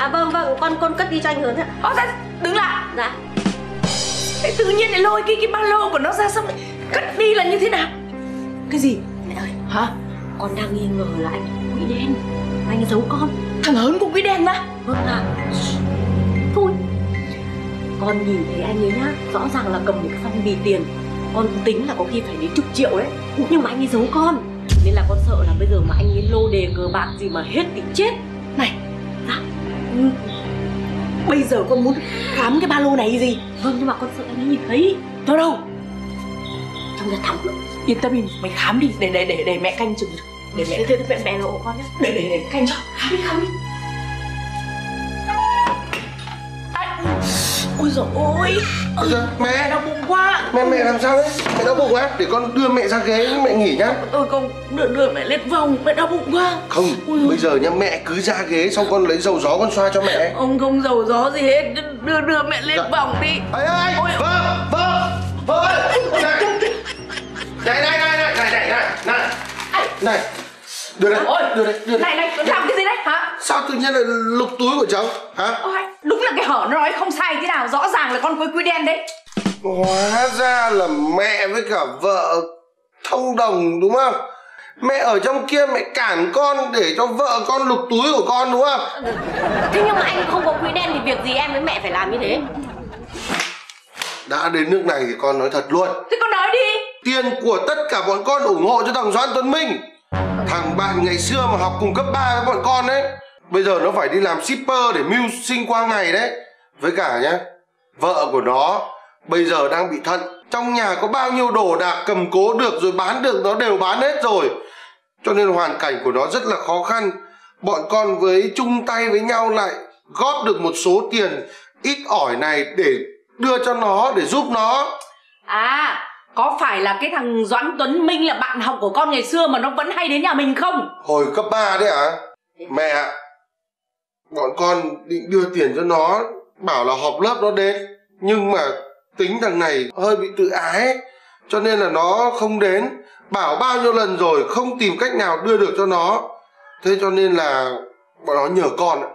À vâng vâng, con con cất đi cho anh Hướng ạ. Ơ ra đứng lại Dạ. Thế tự nhiên lại lôi cái cái ba lô của nó ra xong lại cất đi là như thế nào Cái gì Mẹ ơi, Hả con đang nghi ngờ là anh quỷ đen. Anh giấu con. Thằng hớn cũng quý đen á Vâng ạ. Thôi. Con nhìn thấy anh ấy nhá, rõ ràng là cầm một cái phong bì tiền. Con tính là có khi phải đến chục triệu đấy. Nhưng mà anh ấy giấu con. Nên là con sợ là bây giờ mà anh ấy lô đề cờ bạc gì mà hết thì chết. Bây giờ con muốn khám cái ba lô này gì Vâng nhưng mà con sợ anh nhìn thấy. Đâu đâu Trong nhà lắm. Yên tâm đi mày khám đi để để để để mẹ canh chừng Để mẹ Thế thế mẹ mẹ lộ con nhé. để để để canh cho khám đi khám đi Ôi dồi ôi dạ, Mẹ. Đau bụng quá. Mẹ mẹ làm sao đấy? Mẹ đau bụng á? Để con đưa mẹ ra ghế mẹ nghỉ nhá. Ôi con đưa, đưa mẹ lên vòng Mẹ đau bụng quá. Không ôi. Bây giờ nhá mẹ cứ ra ghế Xong con lấy dầu gió con xoa cho mẹ. Ông không dầu gió gì hết. Đưa đưa mẹ lên dạ. vòng đi. Ây ơi ôi. Vâng vâng vâng. Này. Này này này này này này này Đưa đây Đưa đây đưa đây. Này này làm cái gì đấy? Hả? Sao tự nhiên lại lục túi của cháu? Hả? Là cái hở nó nói không sai thế nào rõ ràng là con quấy quy đen đấy. Hóa ra là mẹ với cả vợ thông đồng đúng không? Mẹ ở trong kia mẹ cản con để cho vợ con lục túi của con đúng không? Thế nhưng mà anh không có quỹ đen thì việc gì em với mẹ phải làm như thế? đã đến nước này thì con nói thật luôn. Thế con nói đi. Tiền của tất cả bọn con ủng hộ cho thằng Doãn Tuấn Minh. Thằng bạn ngày xưa mà học cùng cấp 3 với bọn con đấy bây giờ nó phải đi làm shipper để mưu sinh qua ngày đấy. Với cả nhá vợ của nó bây giờ đang bị thận. Trong nhà có bao nhiêu đồ đạc cầm cố được rồi bán được nó đều bán hết rồi. Cho nên hoàn cảnh của nó rất là khó khăn. Bọn con với chung tay với nhau lại góp được một số tiền ít ỏi này để đưa cho nó để giúp nó. À có phải là cái thằng doãn tuấn minh là bạn học của con ngày xưa mà nó vẫn hay đến nhà mình không? Hồi cấp 3 đấy à? Mẹ ạ, Bọn con định đưa tiền cho nó Bảo là họp lớp nó đến Nhưng mà tính thằng này hơi bị tự ái ấy, Cho nên là nó không đến Bảo bao nhiêu lần rồi Không tìm cách nào đưa được cho nó Thế cho nên là Bọn nó nhờ con ạ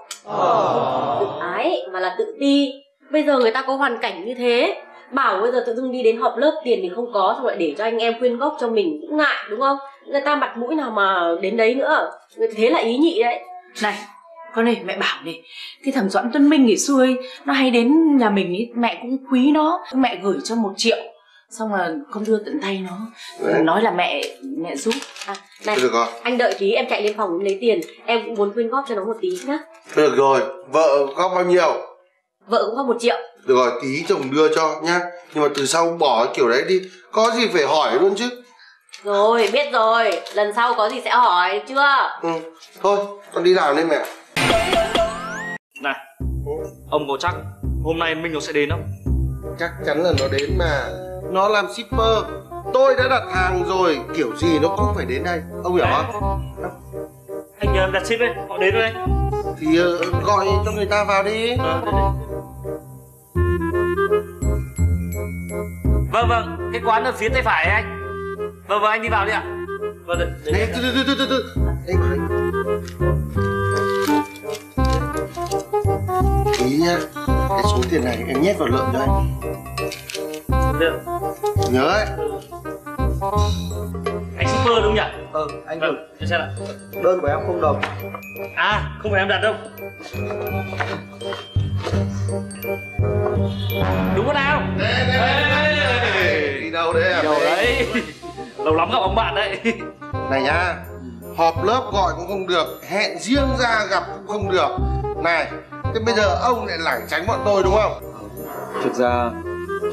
Tự ái mà là tự ti. Bây giờ người ta có hoàn cảnh như thế. Bảo bây giờ tự dưng đi đến họp lớp tiền thì không có xong lại để cho anh em quyên góp cho mình cũng ngại đúng không? Người ta mặt mũi nào mà đến đấy nữa. Người thế là ý nhị đấy. này con này mẹ bảo này cái thằng doãn tuấn minh ngày xưa ấy nó hay đến nhà mình ấy mẹ cũng quý nó mẹ gửi cho một triệu xong là con đưa tận tay nó Đấy. nói là mẹ mẹ giúp À, này, Được rồi, anh đợi tí em chạy lên phòng lấy tiền. Em cũng muốn quyên góp cho nó một tí nhá. được rồi Vợ góp bao nhiêu Vợ cũng có một triệu. Được rồi, tí chồng đưa cho nhá Nhưng mà từ sau bỏ kiểu đấy đi Có gì phải hỏi luôn chứ Rồi, biết rồi. Lần sau có gì sẽ hỏi chưa? Ừ, thôi, con đi làm đi mẹ Này, ông có chắc hôm nay Minh nó sẽ đến không? chắc chắn là nó đến mà nó làm shipper tôi đã đặt hàng rồi kiểu gì nó cũng phải đến đây ông hiểu không Anh nhờ em đặt ship ấy, họ đến rồi đấy. thì ờ, gọi cho người ta vào đi đây, đây. Vâng vâng, cái quán ở phía tay phải anh. Vâng vâng anh đi vào đi ạ. Vâng đây, đây, Này, đây. từ từ từ từ từ anh nhá cái số tiền này em nhét vào lợn cho anh Được. nhớ ấy Anh shipper đúng không nhỉ? Ừ, anh Vâng, cho xem ạ. đơn của em không đồng À, không phải em đặt đâu. Đúng không nào? đây đây đây đây đi đâu đấy à Đâu đấy. Lâu lắm gặp ông bạn đấy. này nhá họp lớp gọi cũng không được hẹn riêng ra gặp cũng không được này thế bây giờ ông lại lảng tránh bọn tôi đúng không Thực ra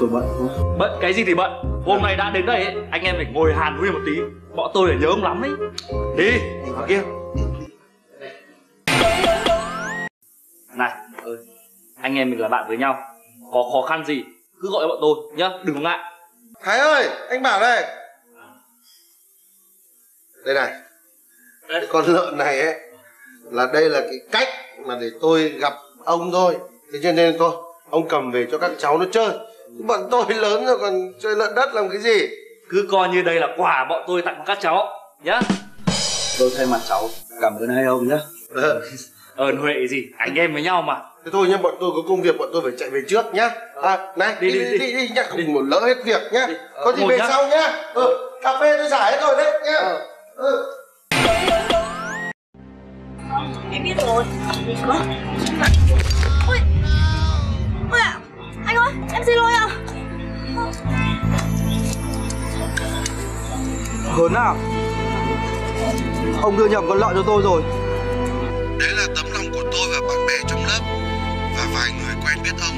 tôi bận quá Bận cái gì thì bận. Hôm nay đã đến đây ấy, anh em phải ngồi hàn huyên một tí. Bọn tôi là nhớ ông lắm đấy. Đi, đi vào kia. Này, ơi, anh em mình là bạn với nhau. Có khó khăn gì cứ gọi bọn tôi nhá, đừng có ngại. Thái ơi, anh bảo đây. Đây này, Đây. cái con lợn này ấy là đây là cái cách mà để tôi gặp ông thôi. Thế cho nên thôi, ông cầm về cho các cháu nó chơi. Bọn tôi lớn rồi còn chơi lợn đất làm cái gì? Cứ coi như đây là quà bọn tôi tặng cho các cháu nhá. Tôi thay mặt cháu cảm ơn hai ông nhé Ờ, ơn huệ gì anh em với nhau mà thế thôi nhá bọn tôi có công việc bọn tôi phải chạy về trước nhá à này đi Đi, đi đi, đi, đi. nhá không một lỡ hết việc nhá Đi. có Ờ, gì ngồi về nhá. sau nhá ừ, cà phê tôi giải hết rồi đấy nhá ừ. Em biết rồi. Gì cơ? Ôi. Ôi ạ Anh ơi em xin lỗi ạ. Hớn à Ông đưa nhầm con lợn cho tôi rồi. Đấy là tấm lòng của tôi và bạn bè trong lớp và vài người quen biết ông.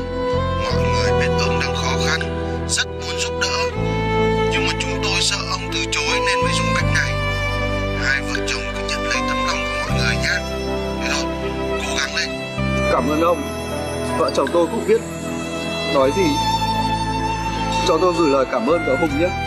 Mọi người biết ông đang khó khăn Cảm ơn ông. Vợ chồng tôi cũng biết Nói gì. Cho tôi gửi lời cảm ơn vào Hùng nhé.